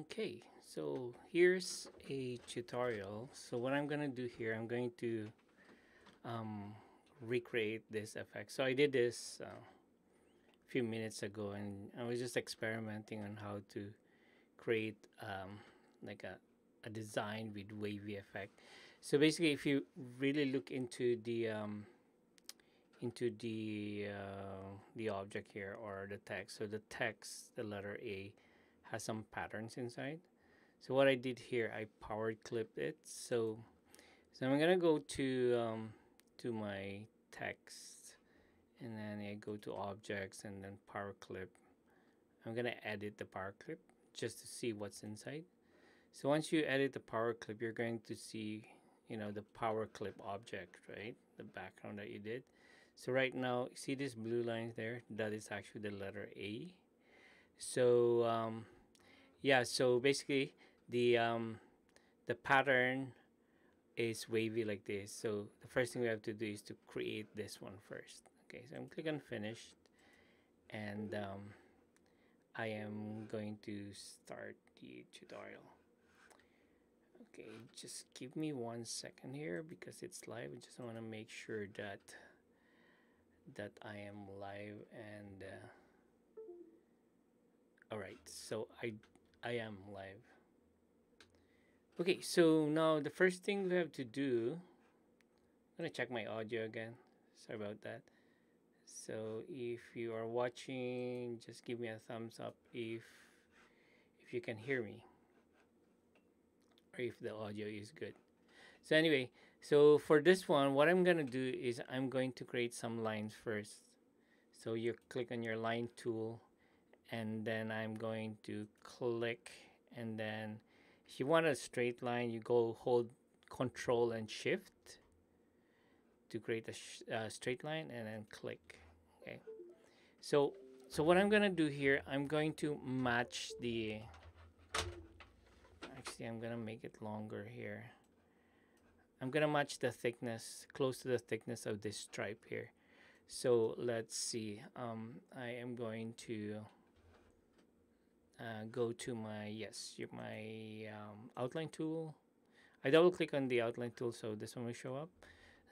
Okay, so here's a tutorial. So what I'm gonna do here, I'm going to um, recreate this effect. So I did this uh, a few minutes ago and I was just experimenting on how to create um, like a, a design with wavy effect. So basically if you really look into the um, into the uh, the object here or the text, so the text, the letter A has some patterns inside. So what I did here, I power clipped it. So, so I'm gonna go to um, to my text, and then I go to objects and then power clip. I'm gonna edit the power clip just to see what's inside. So once you edit the power clip, you're going to see, you know, the power clip object, right? The background that you did. So right now, see this blue lines there? That is actually the letter A. So um, yeah so basically the um, the pattern is wavy like this. So the first thing we have to do is to create this one first. Okay so I'm clicking finished and um, I am going to start the tutorial. Okay just give me one second here because it's live. I just want to make sure that that I am live and uh, all right. So I I am live. Okay, so now the first thing we have to do, I'm gonna check my audio again. Sorry about that. So if you are watching, just give me a thumbs up if if you can hear me or if the audio is good. So anyway, so for this one, what I'm gonna do is I'm going to create some lines first. So you click on your line tool and then I'm going to click and then if you want a straight line you go hold control and shift to create a uh, straight line and then click okay? So so what I'm gonna do here I'm going to match the actually I'm gonna make it longer here. I'm gonna match the thickness close to the thickness of this stripe here. So let's see um, I am going to uh, go to my yes my um, outline tool. I double click on the outline tool so this one will show up.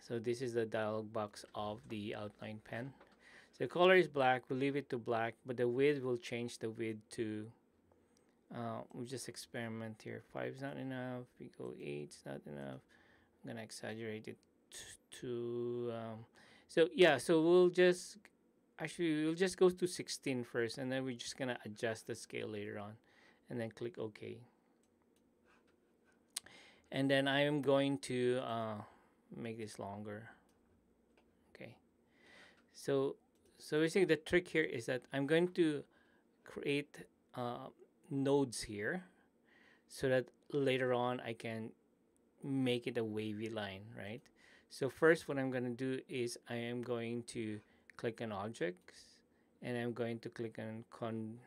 So this is the dialog box of the outline pen. So the color is black. We'll leave it to black but the width will change the width to uh, we'll just experiment here. 5 is not enough. We go 8 is not enough. I'm gonna exaggerate it to um, so yeah so we'll just actually we'll just go to 16 first and then we're just gonna adjust the scale later on and then click OK. And then I am going to uh, make this longer. Okay so so basically the trick here is that I'm going to create uh, nodes here so that later on I can make it a wavy line right? So first what I'm to do is I am going to click on objects and I'm going to click on con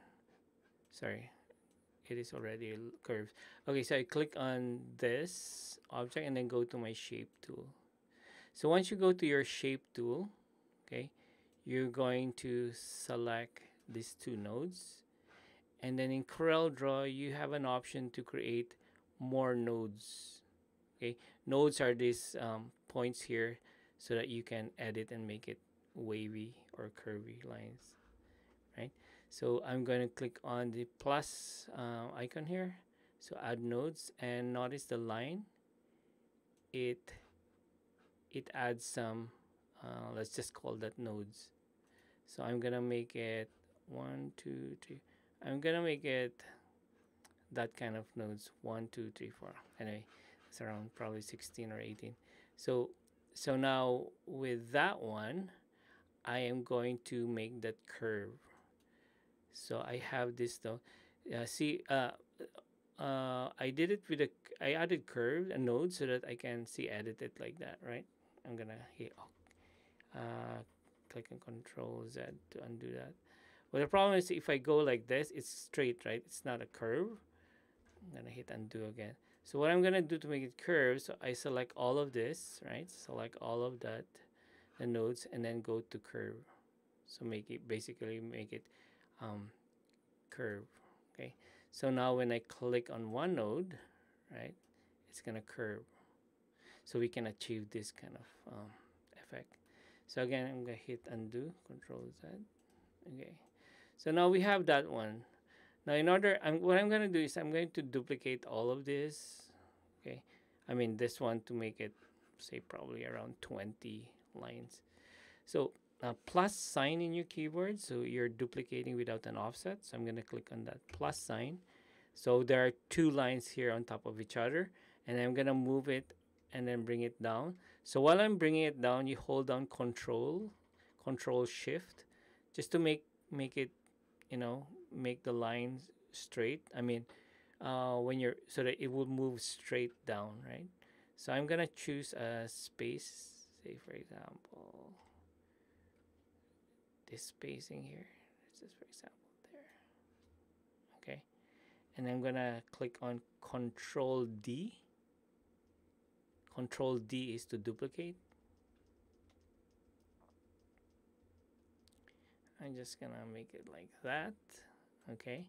sorry it is already curved okay so I click on this object and then go to my shape tool. So once you go to your shape tool okay you're going to select these two nodes and then in CorelDRAW you have an option to create more nodes okay? Nodes are these um, points here so that you can edit and make it wavy or curvy lines right? So I'm going to click on the plus uh, icon here. So add nodes and notice the line. It it adds some uh, let's just call that nodes. So I'm gonna make it one two three I'm gonna make it that kind of nodes one two three four anyway it's around probably 16 or 18 so so now with that one I am going to make that curve. So I have this though. Uh, see uh, uh, I did it with a I added curve a node so that I can see edit it like that right? I'm gonna hit uh, click on control Z to undo that. Well the problem is if I go like this it's straight right? It's not a curve. I'm gonna hit undo again. So what I'm gonna do to make it curve so I select all of this right? Select all of that the nodes and then go to curve so make it basically make it um, curve okay So now when I click on one node, right, it's gonna curve. So we can achieve this kind of um, effect. So again, I'm gonna hit undo, Control Z. Okay. So now we have that one. Now in order, I'm, what I'm gonna do is I'm going to duplicate all of this. Okay. I mean this one to make it, say probably around 20 lines. So a plus sign in your keyboard so you're duplicating without an offset. So I'm gonna click on that plus sign. So there are two lines here on top of each other and I'm gonna move it and then bring it down. So while I'm bringing it down you hold down control control shift just to make make it you know make the lines straight. I mean uh, when you're so that it will move straight down right? So I'm gonna choose a space say for example this spacing here. Let's just for example there. Okay. And I'm gonna click on Control D. Control D is to duplicate. I'm just gonna make it like that. Okay.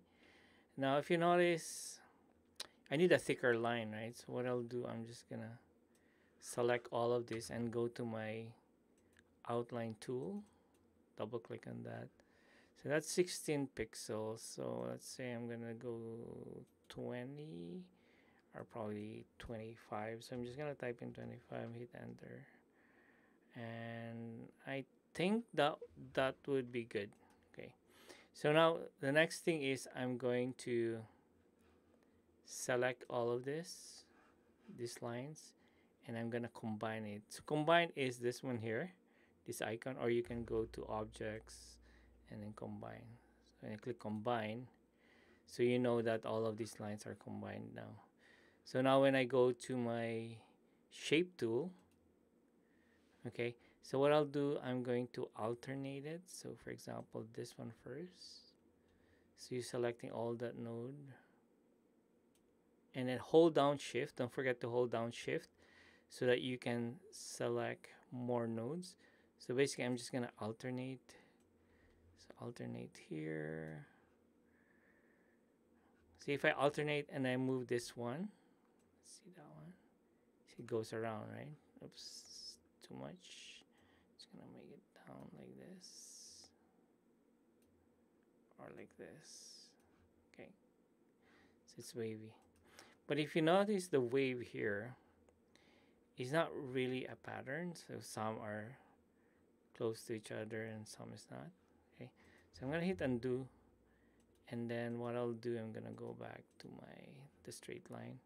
Now if you notice, I need a thicker line, right? So what I'll do, I'm just gonna select all of this and go to my outline tool. Double click on that. So that's 16 pixels. So let's say I'm gonna go 20 or probably 25 so I'm just gonna type in 25 hit enter. And I think that that would be good. Okay. So now the next thing is I'm going to select all of this these lines and I'm gonna combine it. So combine is this one here this icon or you can go to objects and then combine. So you click combine. So you know that all of these lines are combined now. So now when I go to my shape tool okay so what I'll do I'm going to alternate it. So for example this one first. So you're selecting all that node. And then hold down shift don't forget to hold down shift so that you can select more nodes. So basically I'm just gonna alternate so alternate here. See if I alternate and I move this one see that one. See it goes around right? Oops too much. Just gonna make it down like this or like this. Okay. So it's wavy. But if you notice the wave here is not really a pattern so some are close to each other and some is not okay? So I'm gonna hit undo and then what I'll do I'm gonna go back to my the straight line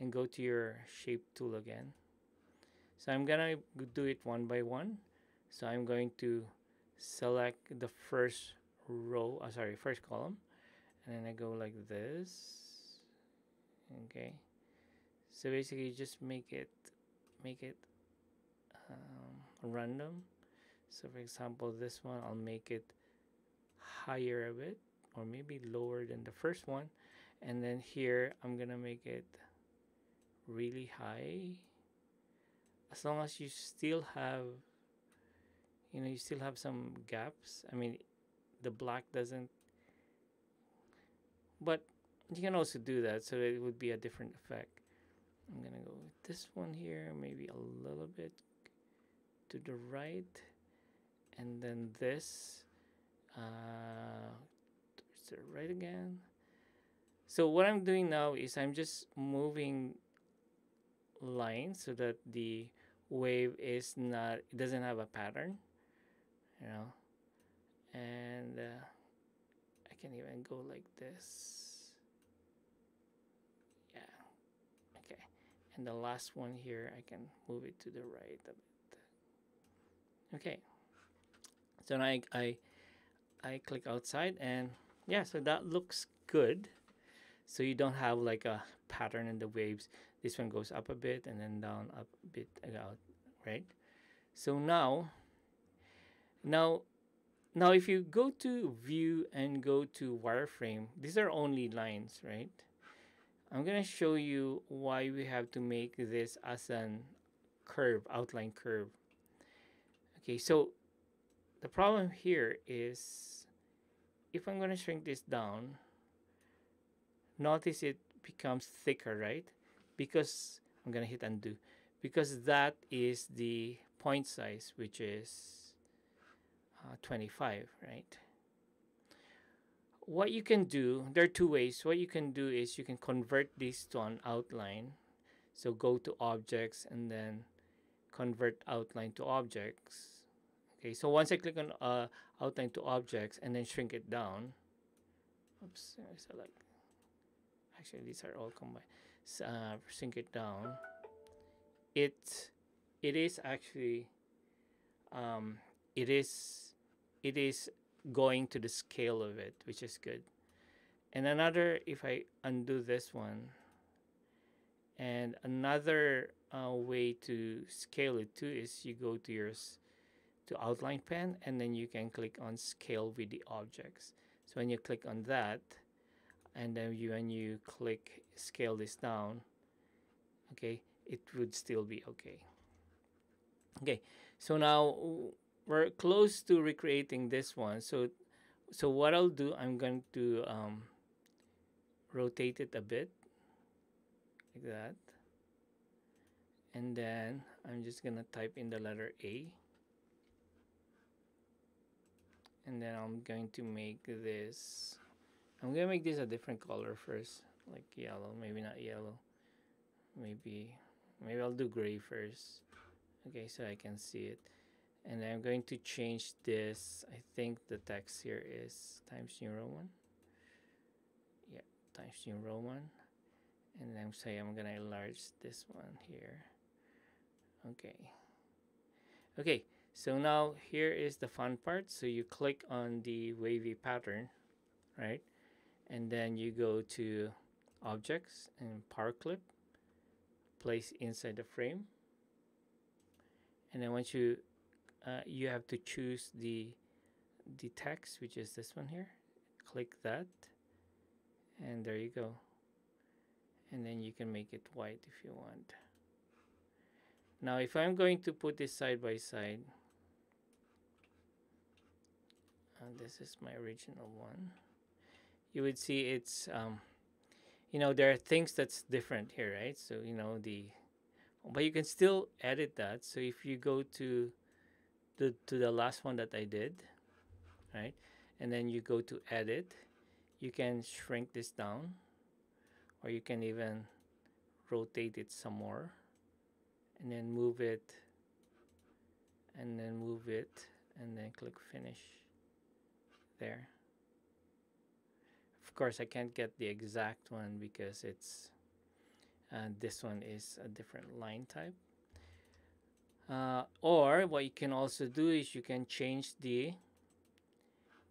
and go to your shape tool again. So I'm gonna do it one by one. So I'm going to select the first row uh, sorry first column and then I go like this okay? So basically just make it make it um, random. So for example this one I'll make it higher a bit or maybe lower than the first one. And then here I'm gonna make it really high. As long as you still have you know you still have some gaps. I mean the black doesn't but you can also do that so it would be a different effect I'm gonna go with this one here maybe a little bit to the right. And then this uh, right again. So what I'm doing now is I'm just moving lines so that the wave is not it doesn't have a pattern you know? And uh, I can even go like this yeah okay and the last one here I can move it to the right a bit okay so now I, I, I click outside and yeah, so that looks good. So you don't have like a pattern in the waves. This one goes up a bit and then down up a bit out, right? So now, now, now if you go to view and go to wireframe, these are only lines, right? I'm gonna show you why we have to make this as an curve, outline curve. Okay, so the problem here is if I'm going to shrink this down notice it becomes thicker, right? Because I'm gonna hit undo because that is the point size, which is uh, 25, right? What you can do, there are two ways. What you can do is you can convert this to an outline. So go to objects and then convert outline to objects. Okay, so once I click on uh, outline to objects and then shrink it down. Oops, select. Actually, these are all combined. Uh, shrink it down. It it is actually um, it is it is going to the scale of it, which is good. And another, if I undo this one, and another uh, way to scale it too is you go to your to outline pen and then you can click on scale with the objects. So when you click on that and then you when you click scale this down, okay, it would still be okay. Okay, so now we're close to recreating this one. So, so what I'll do, I'm going to um, rotate it a bit, like that. And then I'm just gonna type in the letter A. And then I'm going to make this, I'm gonna make this a different color first, like yellow, maybe not yellow, maybe, maybe I'll do gray first. Okay, so I can see it and I'm going to change this. I think the text here is Times New Roman. Yeah Times New Roman. And I'm saying I'm gonna enlarge this one here. Okay. Okay so now here is the fun part. So you click on the wavy pattern right? And then you go to objects and power clip place inside the frame. And then once you uh, you have to choose the the text which is this one here. Click that and there you go. And then you can make it white if you want. Now if I'm going to put this side by side and uh, this is my original one you would see it's um, you know there are things that's different here right? So you know the but you can still edit that. So if you go to to, to the last one that I did, right? And then you go to edit. You can shrink this down or you can even rotate it some more and then move it and then move it and then click finish there. Of course, I can't get the exact one because it's uh, this one is a different line type uh, or what you can also do is you can change the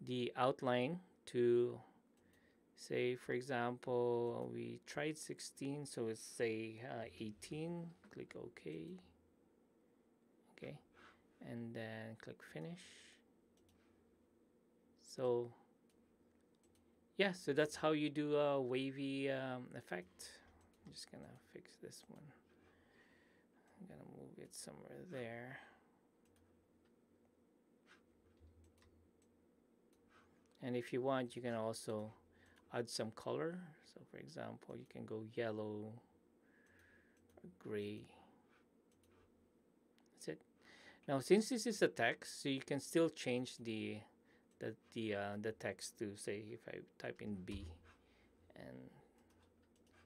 the outline to say for example we tried 16 so let's say uh, 18 click OK. Okay and then click finish. So yeah so that's how you do a wavy um, effect. I'm just gonna fix this one Move it somewhere there. And if you want, you can also add some color. So for example, you can go yellow or gray. That's it. Now, since this is a text, so you can still change the the the uh, the text to say if I type in B and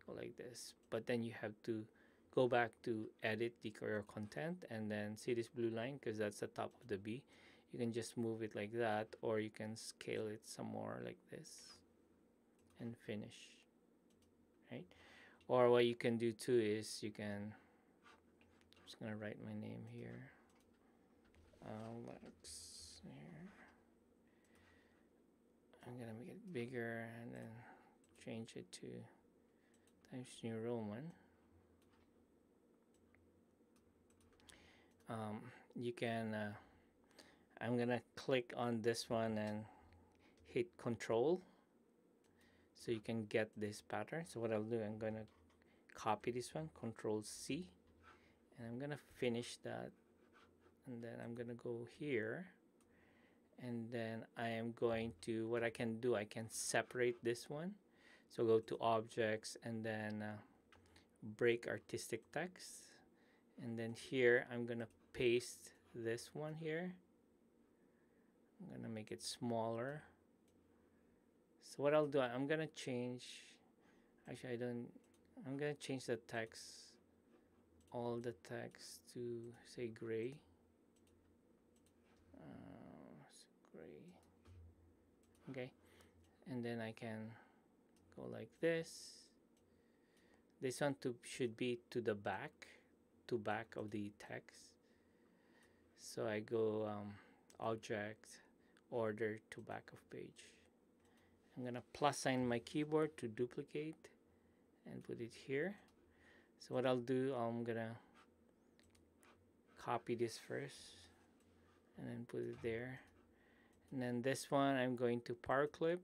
go like this. But then you have to go back to edit the career content and then see this blue line because that's the top of the B. You can just move it like that or you can scale it some more like this and finish right? Or what you can do too is you can I'm just gonna write my name here. Alex here. I'm gonna make it bigger and then change it to Times New Roman um, you can uh, I'm gonna click on this one and hit control. So you can get this pattern. So what I'll do I'm gonna copy this one control C. And I'm gonna finish that. And then I'm gonna go here. And then I am going to what I can do I can separate this one. So go to objects and then uh, break artistic text. And then here I'm gonna paste this one here. I'm gonna make it smaller. So what I'll do, I'm gonna change, actually I don't, I'm gonna change the text, all the text to say gray. Uh, gray. Okay. And then I can go like this. This one to, should be to the back, to back of the text. So I go um, object, order to back of page. I'm gonna plus sign my keyboard to duplicate and put it here. So what I'll do, I'm gonna copy this first and then put it there. And then this one, I'm going to power clip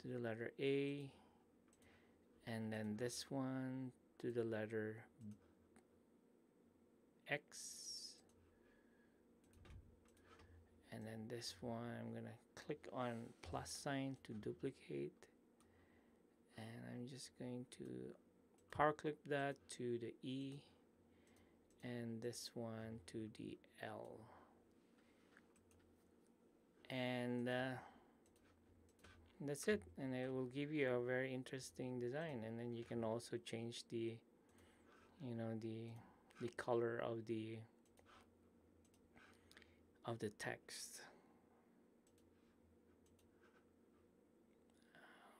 to the letter A. And then this one to the letter X. and then this one I'm gonna click on plus sign to duplicate. And I'm just going to power clip that to the E and this one to the L. And uh, that's it. And it will give you a very interesting design. And then you can also change the you know the the color of the of the text.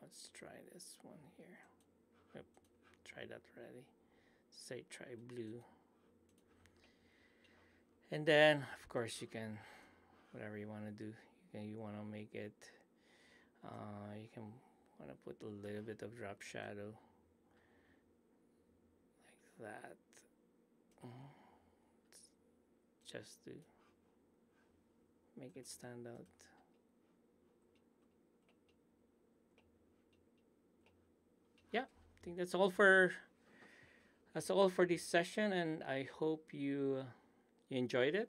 Let's try this one here. Yep, try that already. Say try blue. And then, of course, you can, whatever you want to do. You can, you want to make it, uh, you can want to put a little bit of drop shadow. Like that. Mm-hmm. Just to make it stand out. Yeah, I think that's all for that's all for this session and I hope you you enjoyed it